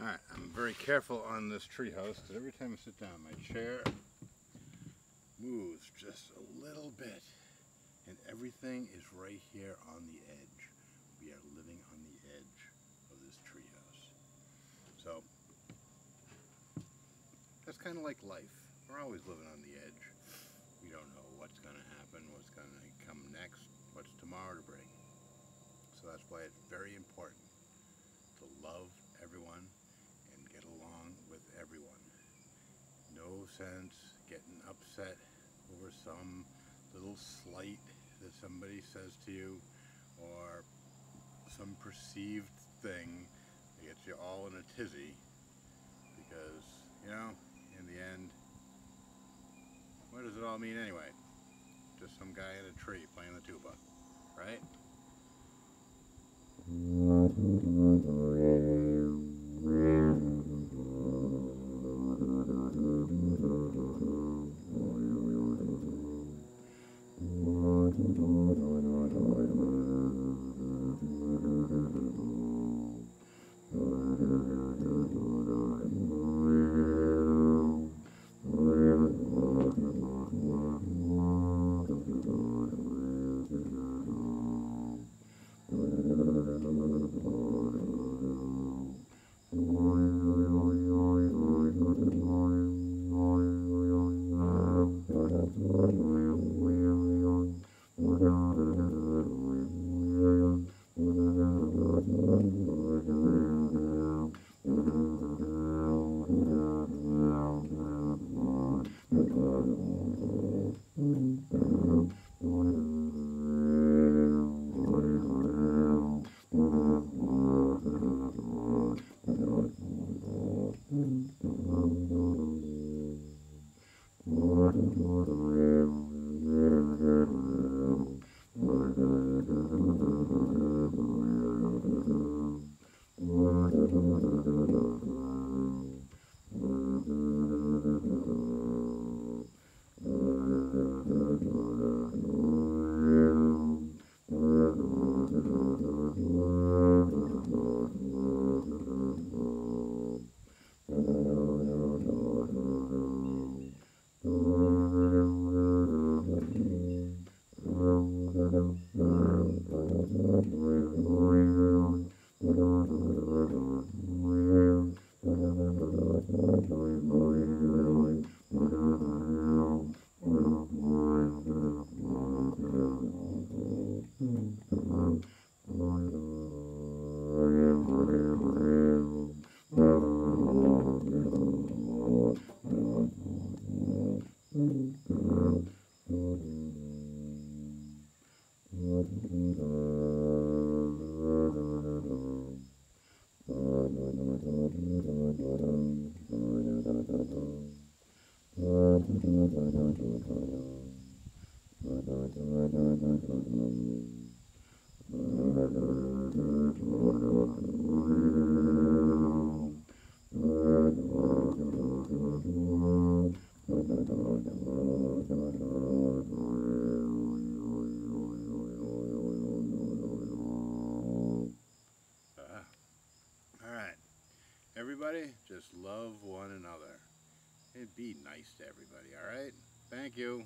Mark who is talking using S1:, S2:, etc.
S1: Alright, I'm very careful on this treehouse because every time I sit down, my chair moves just a little bit. And everything is right here on the edge. We are living on the edge of this treehouse. So, that's kind of like life. We're always living on the edge. We don't know what's going to happen, what's going to come next, what's tomorrow to bring. So that's why it's very important sense getting upset over some little slight that somebody says to you or some perceived thing that gets you all in a tizzy because, you know, in the end, what does it all mean anyway? Just some guy in a tree playing the tuba, right? Alright. Thank you. Ah. Everybody, just love one another. And be nice to everybody, alright? Thank you.